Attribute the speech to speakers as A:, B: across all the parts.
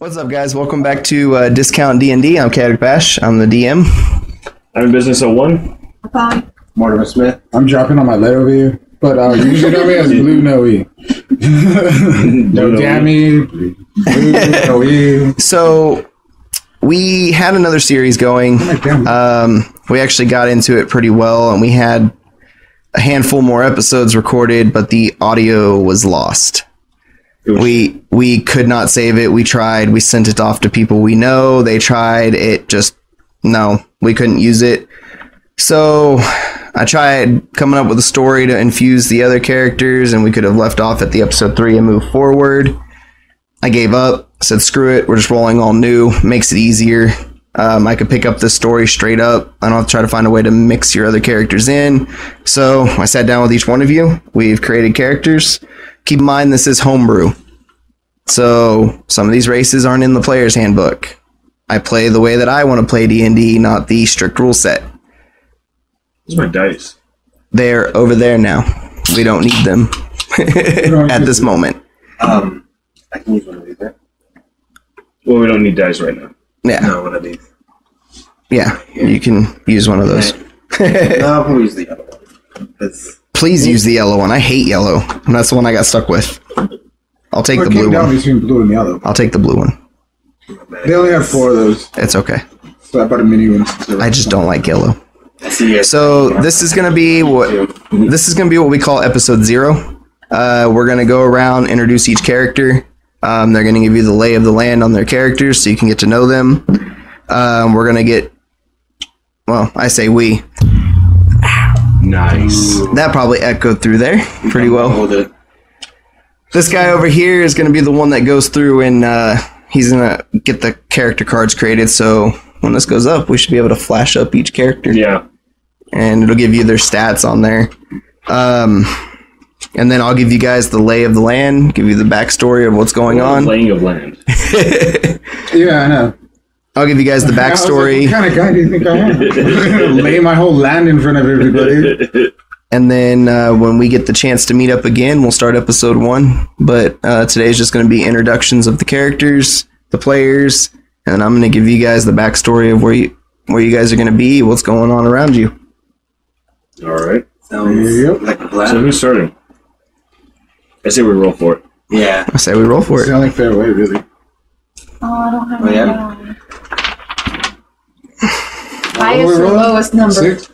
A: What's up, guys? Welcome back to uh, Discount D and D. I'm Kaotic Bash. I'm the DM.
B: I'm in business at one.
C: Fine.
D: Mortimer Smith.
E: I'm dropping on my lead over here, but uh, you usually know me as Blue Noe. no
B: Noe.
E: Dammy, Blue Noe.
A: So we had another series going. Um, we actually got into it pretty well, and we had a handful more episodes recorded, but the audio was lost. We we could not save it. We tried. We sent it off to people we know. They tried. It just no, we couldn't use it. So I tried coming up with a story to infuse the other characters, and we could have left off at the episode three and moved forward. I gave up. Said screw it. We're just rolling all new. Makes it easier. Um, I could pick up this story straight up. I don't have to try to find a way to mix your other characters in. So I sat down with each one of you. We've created characters. Keep in mind this is homebrew. So some of these races aren't in the player's handbook. I play the way that I want to play D&D, not the strict rule set.
B: These are my dice.
A: They're over there now. We don't need them at this moment.
D: Um, I can use one of these, right?
B: Well, we don't need dice right now.
A: Yeah,
D: No, one of these.
A: yeah. You can use one of those.
D: no, I'll probably use the other one. It's,
A: Please use the yellow one. I hate yellow, and that's the one I got stuck with. I'll take the blue
E: down
A: one.
E: between blue and yellow?
A: I'll take the blue one.
E: They only have four of those,
A: It's okay.
E: so I bought a mini one.
A: I just don't like yellow.
D: I see.
A: So this is gonna be what this is gonna be what we call episode zero. Uh, we're gonna go around, introduce each character. Um, they're gonna give you the lay of the land on their characters, so you can get to know them. Um, we're gonna get, well, I say we.
B: Nice.
A: That probably echoed through there pretty well.
D: Hold it.
A: This guy over here is gonna be the one that goes through and uh, he's gonna get the character cards created. So when this goes up, we should be able to flash up each character.
B: Yeah.
A: and it'll give you their stats on there. Um, and then I'll give you guys the lay of the land, give you the backstory of what's going on.
B: Laying of land.
E: Yeah, I know.
A: I'll give you guys the
E: I was like,
A: backstory,
E: what kind of guy do you think I am? Lay my whole land in front of everybody.
A: and then uh, when we get the chance to meet up again, we'll start episode one. But uh, is just going to be introductions of the characters, the players, and I'm going to give you guys the backstory of where you where you guys are going to be, what's going on around you.
B: All right.
D: Sounds
E: Yep.
D: like a
B: So who's starting? I say we roll for it.
D: Yeah.
A: I say we roll for
E: It's
A: it.
E: the only fair way, really.
C: Oh, I don't have
D: Oh,
C: any
D: yeah?
C: On. Highest
E: we
C: or
E: rolling?
C: lowest number?
E: Six.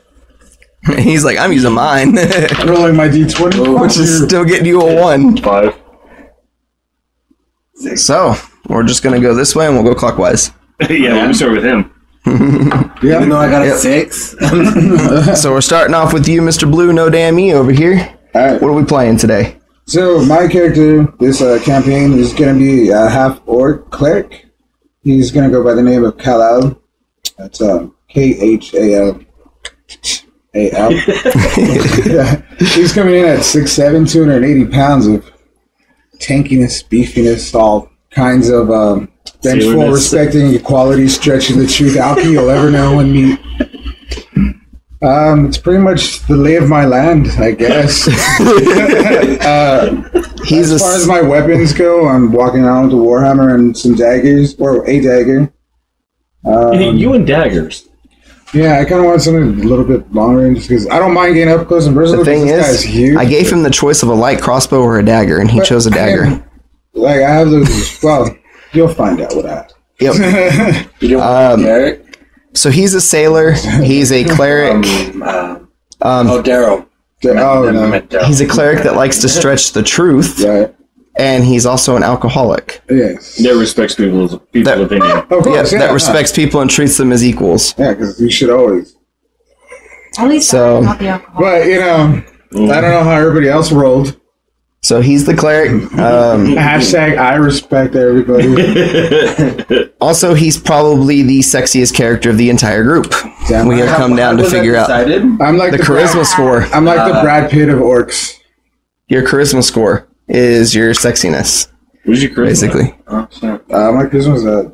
A: He's like, I'm using mine,
E: I'm rolling my d20.
A: which is still getting you a one.
B: Five.
D: Six.
A: So we're just gonna go this way and we'll go clockwise.
B: yeah, let me start with him.
E: Yeah.
D: Even though I got
A: Yep.
D: a six.
A: So we're starting off with you, Mr. Blue, no damn me over here.
E: All right.
A: What are we playing today?
E: So my character, this uh, campaign is gonna be a half orc cleric. He's gonna go by the name of Khalal. That's uh, K H A L A L. Yeah. He's coming in at 6'7", 280 pounds of tankiness, beefiness, all kinds of um, vengeful,
B: Sailorness.
E: respecting, equality, stretching the truth. Alki you'll ever know and meet. Um, it's pretty much the lay of my land, I guess. uh,
A: He's
E: as
A: a
E: far as my weapons go, I'm walking around with a warhammer and some daggers, or a dagger. Um,
B: you and daggers.
E: Yeah, I kind of want something a little bit long range because I don't mind getting up close and personal.
A: the thing
E: because this
A: is,
E: guy's huge.
A: I gave him the choice of a light crossbow or a dagger, and he
E: But
A: chose a dagger.
E: am- like I have those. Well, you'll find out what I
A: Yep.
D: You
A: Um,
D: Derek?
A: So he's a sailor. He's a cleric.
D: Um, uh,
A: Um,
D: oh, Daryl.
E: oh
D: I
E: no,
D: meant
A: he's a cleric that likes to stretch the truth,
E: yeah,
A: and he's also an alcoholic.
E: yes,
B: That respects people's people's
A: That-
B: opinion.
E: of course,
A: Yeah,
E: yeah,
A: that respects people and treats them as equals.
E: Yeah, because you should always.
C: At least
A: So-
C: not the alcohol.
E: But you know, I don't know how everybody else rolled.
A: So he's the cleric. Um,
E: Hashtag I respect everybody.
A: also, he's probably the sexiest character of the entire group.
E: Damn,
A: we have come down to figure out?
E: I'm like
A: the
E: the,
A: charisma
E: Brad,
A: score.
E: I'm like the
D: Uh,
E: Brad Pitt of orcs.
A: Your charisma score is your sexiness,
B: What's your charisma?
A: basically.
D: Oh, shit.
E: Uh, my charisma's at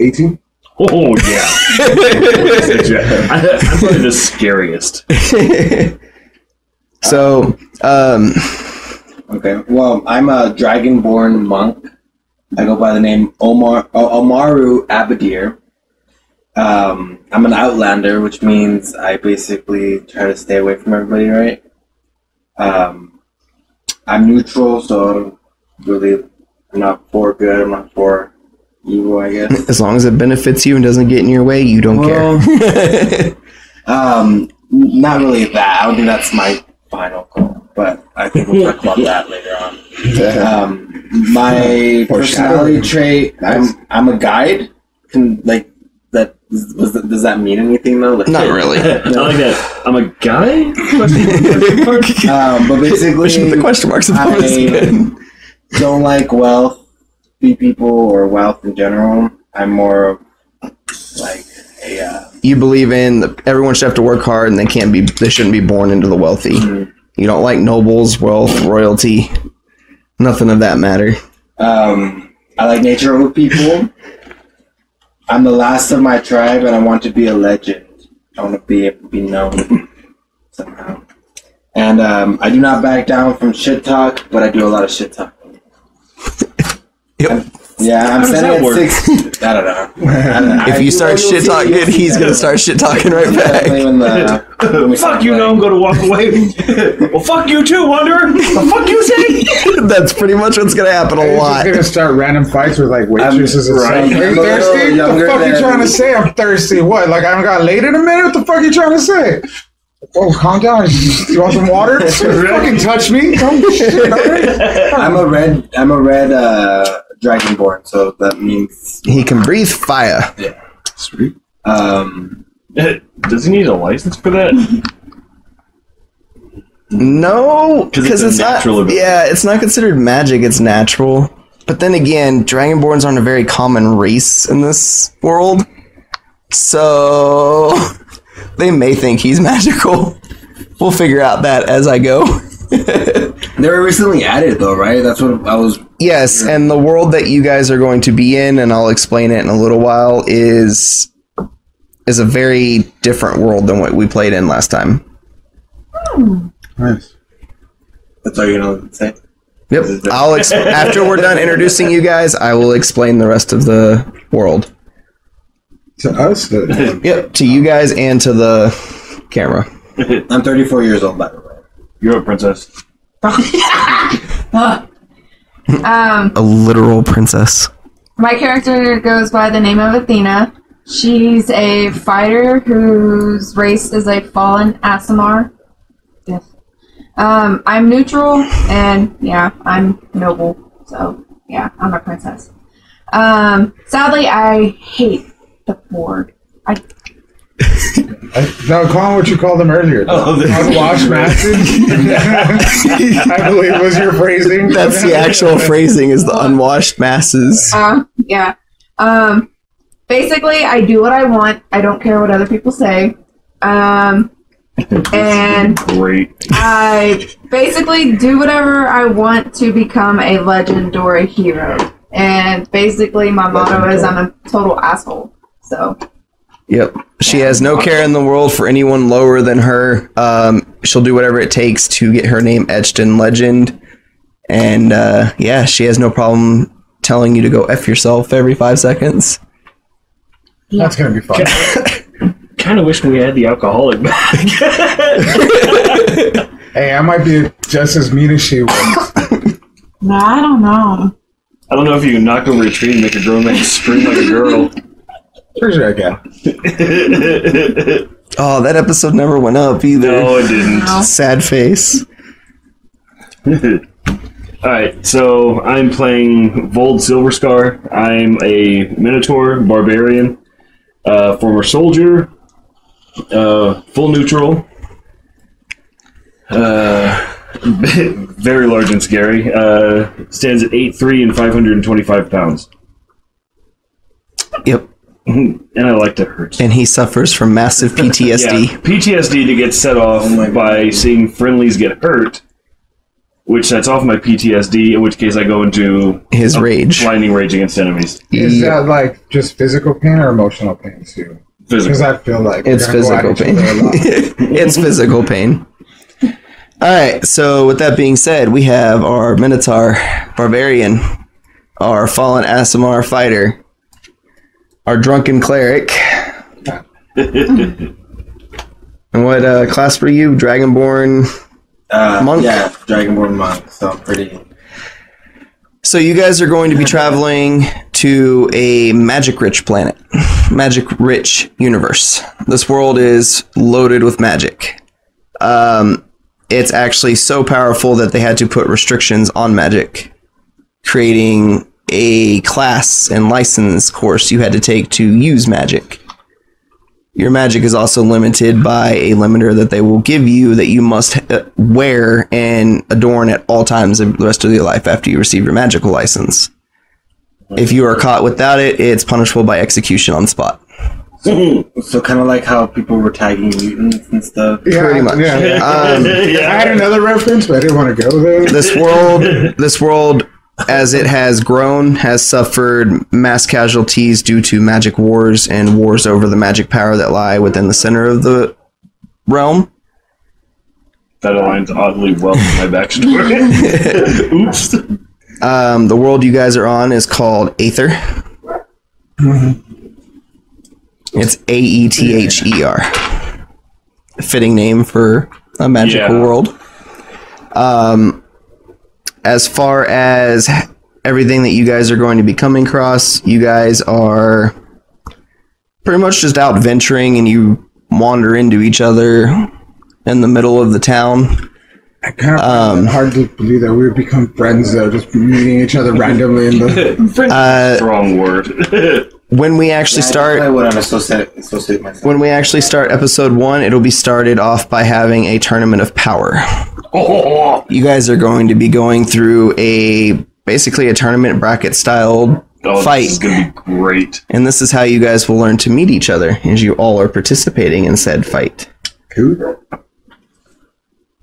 E: 18.
B: Oh yeah. I, I'm probably the scariest.
A: so, um,
D: Okay. Well, I'm a dragonborn monk. I go by the name Omar o- Omaru Abadir. Um, I'm an outlander, which means I basically try to stay away from everybody, right? Um, I'm neutral, so really, I'm not for good, I'm not for evil, I guess.
A: As long as it benefits you and doesn't get in your way, you don't care.
D: Um, not really that. I don't think that's my final goal, but I think we'll talk about that later on. Um, my personality trait, I'm I'm a guide. Can like that? Was that does that mean anything though? Like,
A: Not really.
B: I like that. I'm a guy. Question mark?
D: Um, but
A: Wish with the question marks above his
D: I-
A: head.
D: don't like wealthy people or wealth in general. I'm more of like a uh,
A: You believe in the, everyone should have to work hard and they can't be they shouldn't be born into the wealthy.
D: Mhm.
A: You don't like nobles, wealth, royalty, nothing of that matter.
D: Um, I like nature over people. I'm the last of my tribe, and I want to be a legend. I want to be be known somehow. And um, I do not back down from shit talk, but I do a lot of shit talk.
A: Yep.
D: Yeah, I'm
B: How does
D: at
B: work?
D: six. I don't know. I don't know.
A: If
D: I-
A: you start shit talking, he's
D: that.
A: gonna start shit talking right
D: Definitely
A: back.
D: when the- when we
B: Fuck
D: start
B: you, no, I'm going to walk away. well, fuck you too, Wanderer. The fuck you say?
A: That's pretty much what's gonna happen a
E: He's just
A: lot.
E: gonna start random fights with like waitresses and
B: right.
E: stuff. Are you
D: I'm
E: thirsty? What the
D: younger
E: fuck you trying to say? I'm thirsty. What? Like I haven't got laid in a minute? What the fuck you trying to say? Oh, calm down. You want some water? fucking touch me. Don't shit. all right?
D: I'm a red. I'm a red uh, dragonborn, so that means
A: He can breathe fire. Yeah.
E: Sweet.
D: um,
B: Does he need a license for that?
A: No, because
B: it's
A: it's, not.
B: ability.
A: Yeah, it's not considered magic. It's natural. But then again, dragonborns aren't a very common race in this world, so they may think he's magical. We'll figure out that as I go.
D: they were recently added though, right? That's what I was
A: Yes, and the world that you guys are going to be in, and I'll explain it in a little while, is is a very different world than what we played in last time.
E: Nice.
D: That's all you're gonna say.
A: Yep. I'll ex- after we're done introducing you guys, I will explain the rest of the world.
E: To us,
A: Yep, to you guys and to the camera.
D: I'm 34 years old, by the way.
B: You're a princess.
C: Um,
A: A literal princess.
C: my character goes by the name of Athena. She's a fighter whose race is a fallen Aasimar. Yes. Um, I'm neutral, and yeah, I'm noble. So yeah, I'm a princess. Um, sadly, I hate the board. I
E: I, no, call him what you called them earlier.
B: Oh,
E: Unwashed masses. I believe was your phrasing.
A: That's the actual phrasing is the unwashed masses.
C: Uh, yeah. Um, basically, I do what I want. I don't care what other people say. Um, and
B: Great.
C: I basically do whatever I want to become a legend or a hero. And basically, my motto is I'm a total asshole. So,
A: Yep. She has no care in the world for anyone lower than her. Um, she'll do whatever it takes to get her name etched in legend. And uh, yeah, she has no problem telling you to go F yourself every five seconds.
E: That's gonna be fun.
B: Kind of wish we had the alcoholic back.
E: Hey, I might be just as mean as she was.
C: no, I don't know.
B: I don't know if you can knock over a tree and make a grown man scream like a girl.
E: Pretty sure I can.
A: Oh, that episode never went up either.
B: no, it didn't.
C: No.
A: Sad face.
B: All right, so I'm playing Vold Silverscar. I'm a Minotaur barbarian, uh, former soldier, uh, full neutral, uh, very large and scary. Uh, stands at 8'3 and 525 pounds.
A: Yep.
B: And I like to hurt.
A: And he suffers from massive
B: Yeah,
A: PTSD.
B: PTSD to get set off
D: Oh
B: by seeing friendlies get hurt, which sets off my PTSD. In which case, I go into
A: His rage.
B: blinding rage against enemies.
E: Is
A: Yeah.
E: that like just physical pain or emotional pain too? Because
B: Physical.
E: I feel like
A: It's
E: we're gonna go at
A: physical
E: each
A: pain.
E: other a lot.
A: it's physical pain. All right. So with that being said, we have our Minotaur barbarian, our fallen Aasimar fighter, our drunken cleric. and what uh, class were you? Dragonborn.
D: Uh,
A: Monk?
D: Yeah, Dragonborn monk. So pretty.
A: So you guys are going to be traveling to a magic-rich planet, magic-rich universe. This world is loaded with magic. Um, it's actually so powerful that they had to put restrictions on magic, creating a class and license course you had to take to use magic. Your magic is also limited by a limiter that they will give you that you must uh, wear and adorn at all times of the rest of your life after you receive your magical license. If you are caught without it, it's punishable by execution on the spot.
D: So kind of like how people were tagging mutants and stuff.
E: Yeah,
A: Pretty much.
E: Yeah.
A: Um,
E: I had another reference, but I didn't want to go there.
A: this world, this world, as it has grown, has suffered mass casualties due to magic wars and wars over the magic power that lie within the center of the realm.
B: That aligns oddly well with my backstory. Oops.
A: Um, the world you guys are on is called Aether. Mm-hmm. It's A E T H E R. Fitting name for a magical
B: Yeah.
A: world. Um, as far as everything that you guys are going to be coming across, you guys are pretty much just out venturing and you wander into each other in the middle of the town.
E: I kind of
A: Um,
E: hard to believe that we would become friends though, just meeting each other randomly in the.
A: Uh,
B: Wrong word.
A: when we actually start
D: I would associate associate myself.
A: when we actually start episode one, it'll be started off by having a tournament of power. You guys are going to be going through a basically a tournament bracket style
B: oh,
A: fight.
B: this is gonna be great.
A: And this is how you guys will learn to meet each other as you all are participating in said fight.
E: Cool.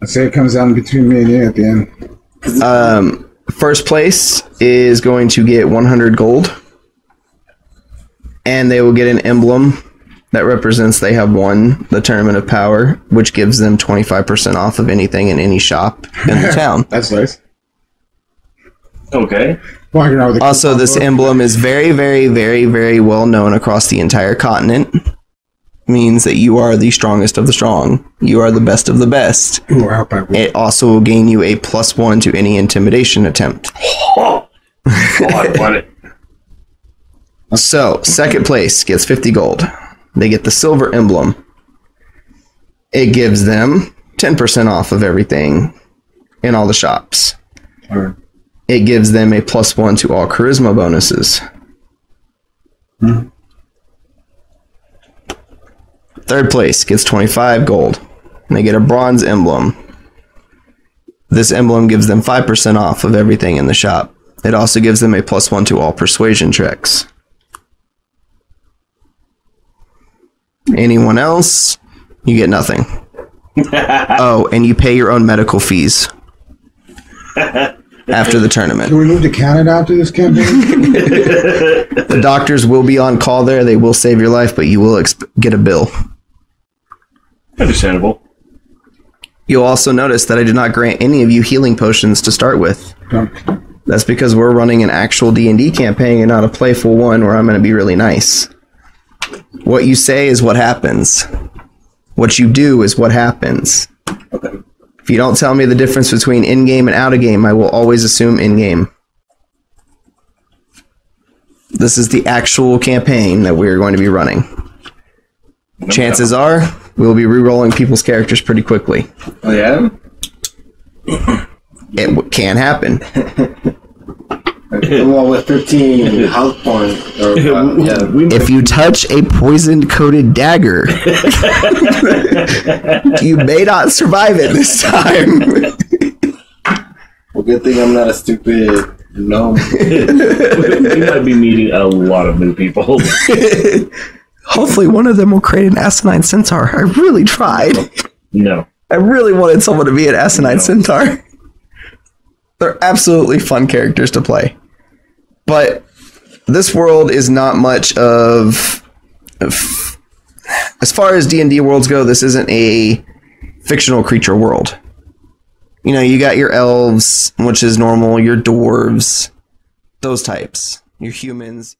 E: I say it comes down between me and you at the end.
A: Um, first place is going to get 100 gold. And they will get an emblem that represents they have won the tournament of power, which gives them 25% off of anything in any shop in the town.
E: That's nice.
B: Okay.
E: Walking around with a
A: Also, this
E: book.
A: emblem is very, very, very, very well known across the entire continent. Means that you are the strongest of the strong. You are the best of the best.
E: Ooh, I hope I will.
A: It also will gain you a plus one to any intimidation attempt.
B: Oh I want it.
A: So, second place gets 50 gold. They get the silver emblem. It gives them 10% off of everything in all the shops. It gives them a plus one to all charisma bonuses. Hmm. Third place gets 25 gold. And they get a bronze emblem. This emblem gives them 5% off of everything in the shop. It also gives them a plus one to all persuasion checks. Anyone else? You get nothing. oh, and you pay your own medical fees after the tournament.
E: Can we move to Canada after this campaign?
A: The doctors will be on call there. They will save your life, but you will exp- get a bill.
B: Understandable.
A: You'll also notice that I did not grant any of you healing potions to start with.
E: Don't-
A: That's because we're running an actual D&D campaign and not a playful one where I'm going to be really nice. What you say is what happens. What you do is what happens.
D: Okay.
A: If you don't tell me the difference between in-game and out-of-game, I will always assume in-game. This is the actual campaign that we're going to be running. Chances are we'll be re-rolling people's characters pretty quickly.
D: Oh yeah.
A: It can happen.
D: well, with 15 health points, or uh, yeah,
A: If you touch a poisoned coated dagger, you may not survive it this time.
D: well, good thing I'm not a stupid gnome.
B: we might be meeting a lot of new people.
A: Hopefully, one of them will create an asinine centaur. I really tried.
B: No.
A: I really wanted someone to be an asinine
B: No.
A: centaur. They're absolutely fun characters to play. But this world is not much of, of as far as D&D worlds go, this isn't a fictional creature world. You know, you got your elves, which is normal, your dwarves, those types. Your humans.